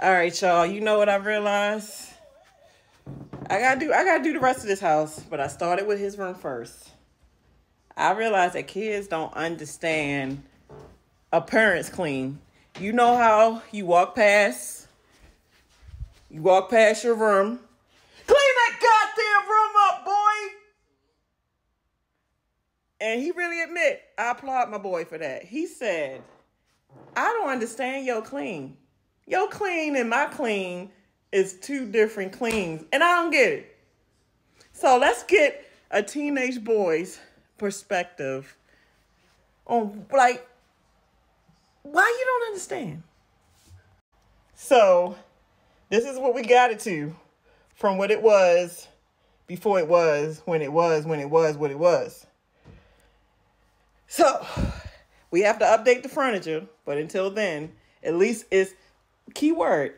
All right, y'all. You know what I realized? I gotta do. I gotta do the rest of this house, but I started with his room first. I realized that kids don't understand appearance clean. You know how you walk past, you walk past your room, clean that goddamn room up, boy. And he really admit, I applaud my boy for that. He said, I don't understand your clean. Your clean and my clean is two different cleans, and I don't get it. So let's get a teenage boy's perspective on like why you don't understand. So this is what we got it to from what it was before it was when it was when it was what it was. So we have to update the furniture, but until then, at least it's keyword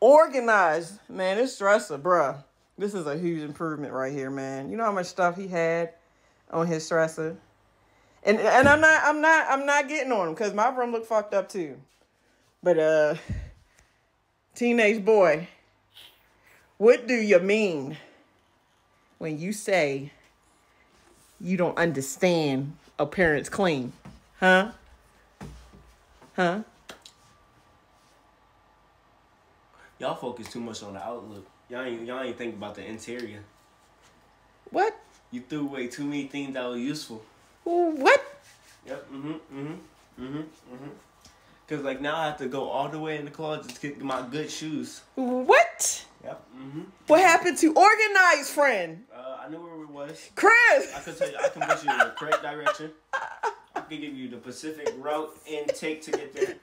organized. Man, this dresser, bruh. This is a huge improvement right here, man. You know how much stuff he had on his dresser? And and I'm not I'm not I'm not getting on him because my room look fucked up too. But uh teenage boy, what do you mean when you say you don't understand a parent's clean? Huh? Huh? Y'all focus too much on the outlook. Y'all ain't y'all ain't think about the interior. What? You threw away too many things that were useful. What? Yep. Mhm. Mhm. Mhm. Mhm. Cause like now I have to go all the way in the closet to get my good shoes. What? Yep. Mhm. What happened to organized friend? Uh, I knew where it was. Chris! I could tell you. I can put you in the correct direction. I can give you the Pacific route intake to get there.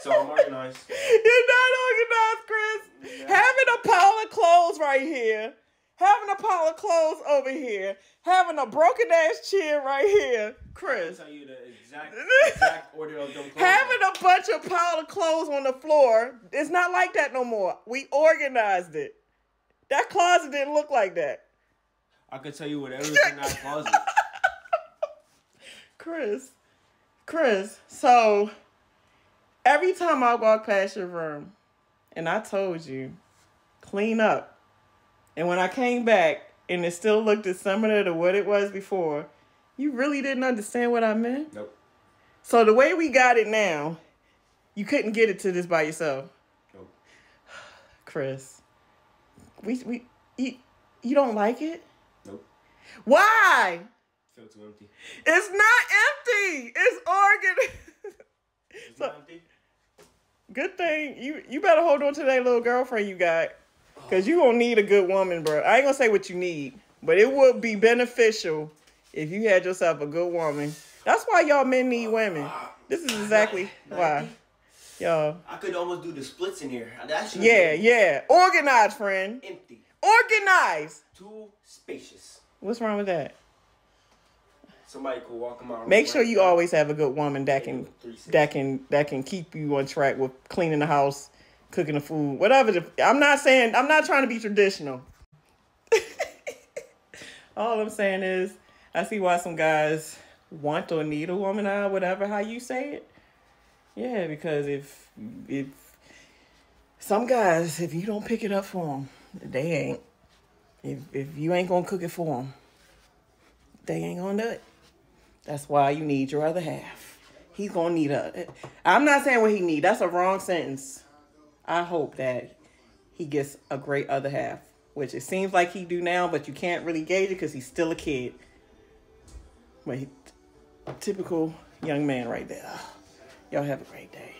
So I'm organized. You're not Chris. Yeah. Having a pile of clothes right here, having a pile of clothes over here, having a broken ass chair right here, Chris. tell you the exact exact order of them clothes. Having a bunch of pile of clothes on the floor, it's not like that no more. We organized it. That closet didn't look like that. I could tell you whatever's in that closet. Chris, Chris, so every time I walk past your room and I told you, clean up. And when I came back and it still looked as similar to what it was before, you really didn't understand what I meant. Nope. So the way we got it now, you couldn't get it to this by yourself. Nope. Chris, we, we, you, you don't like it? Nope. Why? Feel too empty. It's not empty. It's organ. It's So- not empty. Good thing you you better hold on to that little girlfriend you got, cause you gonna need a good woman, bro. I ain't gonna say what you need, but it would be beneficial if you had yourself a good woman. That's why y'all men need women. This is exactly why, y'all. I could almost do the splits in here. Yeah, yeah. Organized, friend. Empty. Organized. Too spacious. What's wrong with that? Somebody could walk them out. Make sure you always have a good woman that can that can that can keep you on track with cleaning the house, cooking the food, whatever. The, I'm not saying I'm not trying to be traditional. All I'm saying is I see why some guys want or need a woman or whatever how you say it. Yeah, because if if some guys if you don't pick it up for them, they ain't. If if you ain't gonna cook it for them, they ain't gonna do it. That's why you need your other half. He's gonna need a. I'm not saying what he need. That's a wrong sentence. I hope that he gets a great other half, which it seems like he do now, but you can't really gauge it because he's still a kid. But he, typical young man right there. Y'all have a great day.